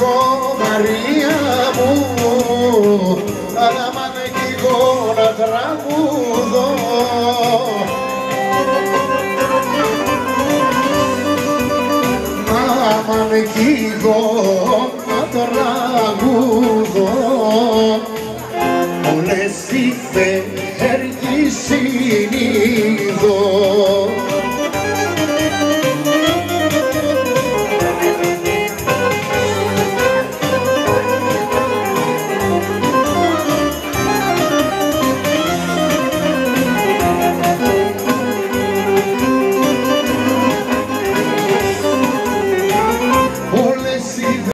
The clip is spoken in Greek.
εγώ Μαρία μου. Αλλά κι εγώ να τραγουδώ. Άμα κι εγώ να τραγουδώ. Μου λες τι φέρνει